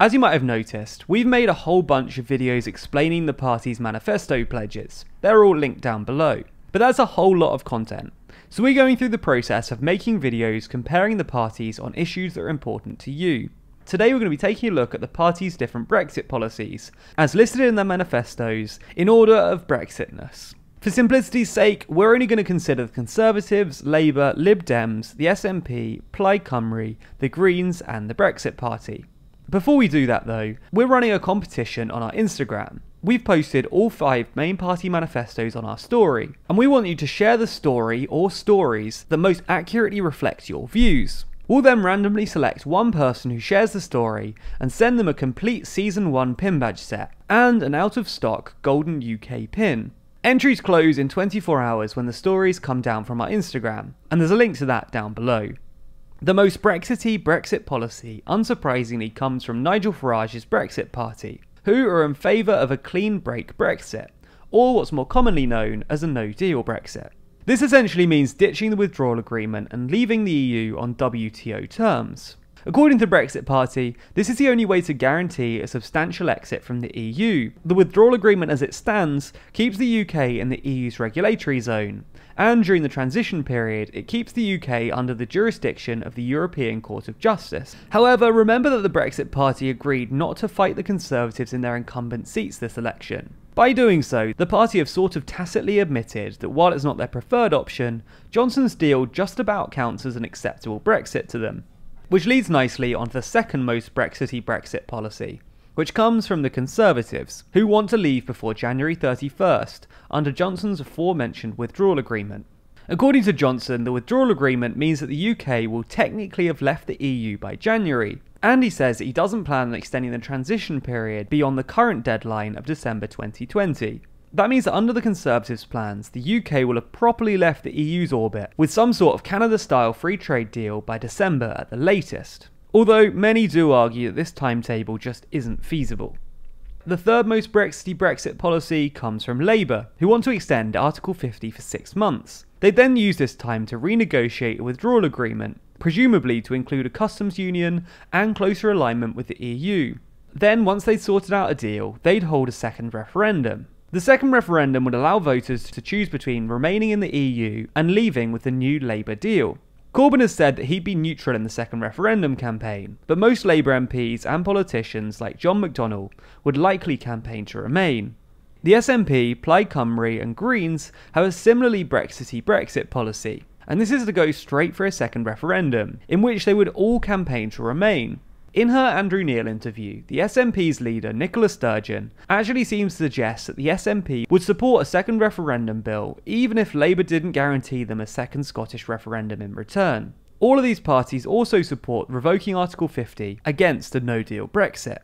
As you might have noticed, we've made a whole bunch of videos explaining the party's manifesto pledges. They're all linked down below. But that's a whole lot of content. So we're going through the process of making videos comparing the parties on issues that are important to you. Today we're going to be taking a look at the party's different Brexit policies, as listed in their manifestos, in order of Brexitness. For simplicity's sake, we're only going to consider the Conservatives, Labour, Lib Dems, the SNP, Plaid Cymru, the Greens, and the Brexit Party. Before we do that though, we're running a competition on our Instagram. We've posted all five main party manifestos on our story, and we want you to share the story or stories that most accurately reflect your views. We'll then randomly select one person who shares the story and send them a complete Season 1 pin badge set and an out of stock golden UK pin. Entries close in 24 hours when the stories come down from our Instagram, and there's a link to that down below. The most Brexity Brexit policy, unsurprisingly, comes from Nigel Farage's Brexit Party, who are in favour of a clean break Brexit, or what's more commonly known as a no deal Brexit. This essentially means ditching the withdrawal agreement and leaving the EU on WTO terms. According to the Brexit Party, this is the only way to guarantee a substantial exit from the EU. The withdrawal agreement as it stands keeps the UK in the EU's regulatory zone, and during the transition period, it keeps the UK under the jurisdiction of the European Court of Justice. However, remember that the Brexit Party agreed not to fight the Conservatives in their incumbent seats this election. By doing so, the party have sort of tacitly admitted that while it's not their preferred option, Johnson's deal just about counts as an acceptable Brexit to them. Which leads nicely onto the second most Brexity Brexit policy, which comes from the Conservatives, who want to leave before January 31st under Johnson's aforementioned withdrawal agreement. According to Johnson, the withdrawal agreement means that the UK will technically have left the EU by January, and he says that he doesn't plan on extending the transition period beyond the current deadline of December 2020. That means that under the Conservatives' plans, the UK will have properly left the EU's orbit with some sort of Canada style free trade deal by December at the latest. Although many do argue that this timetable just isn't feasible. The third most Brexity Brexit policy comes from Labour, who want to extend Article 50 for six months. They then use this time to renegotiate a withdrawal agreement, presumably to include a customs union and closer alignment with the EU. Then, once they'd sorted out a deal, they'd hold a second referendum. The second referendum would allow voters to choose between remaining in the EU and leaving with the new Labour deal. Corbyn has said that he'd be neutral in the second referendum campaign, but most Labour MPs and politicians like John McDonnell would likely campaign to remain. The SNP, Plaid Cymru and Greens have a similarly Brexity Brexit policy, and this is to go straight for a second referendum, in which they would all campaign to remain. In her Andrew Neil interview, the SNP's leader, Nicola Sturgeon, actually seems to suggest that the SNP would support a second referendum bill even if Labour didn't guarantee them a second Scottish referendum in return. All of these parties also support revoking Article 50 against a no deal Brexit.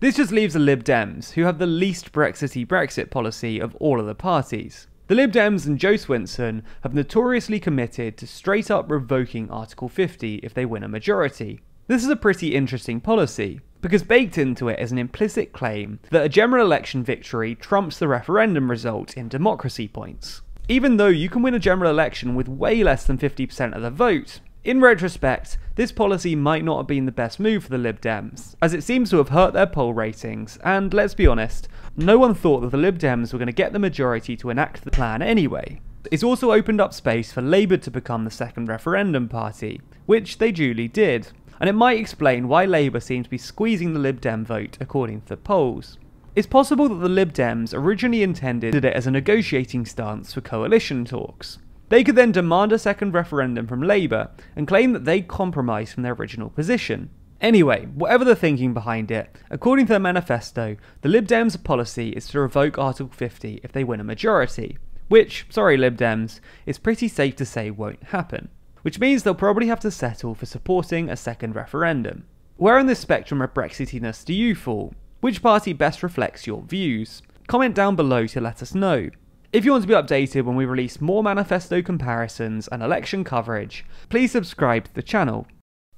This just leaves the Lib Dems, who have the least Brexity Brexit policy of all of the parties. The Lib Dems and Jo Swinson have notoriously committed to straight up revoking Article 50 if they win a majority, this is a pretty interesting policy, because baked into it is an implicit claim that a general election victory trumps the referendum result in democracy points. Even though you can win a general election with way less than 50% of the vote, in retrospect, this policy might not have been the best move for the Lib Dems, as it seems to have hurt their poll ratings, and let's be honest, no one thought that the Lib Dems were going to get the majority to enact the plan anyway. It's also opened up space for Labour to become the second referendum party, which they duly did, and it might explain why Labour seems to be squeezing the Lib Dem vote according to the polls. It's possible that the Lib Dems originally intended it as a negotiating stance for coalition talks. They could then demand a second referendum from Labour and claim that they compromised from their original position. Anyway, whatever the thinking behind it, according to their manifesto, the Lib Dems' policy is to revoke Article 50 if they win a majority, which, sorry Lib Dems, is pretty safe to say won't happen which means they'll probably have to settle for supporting a second referendum. Where on this spectrum of Brexitiness do you fall? Which party best reflects your views? Comment down below to let us know. If you want to be updated when we release more manifesto comparisons and election coverage, please subscribe to the channel.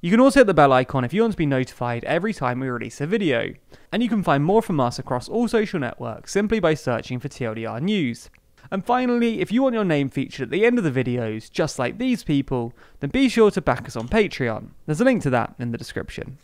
You can also hit the bell icon if you want to be notified every time we release a video. And you can find more from us across all social networks simply by searching for TLDR News. And finally, if you want your name featured at the end of the videos, just like these people, then be sure to back us on Patreon. There's a link to that in the description.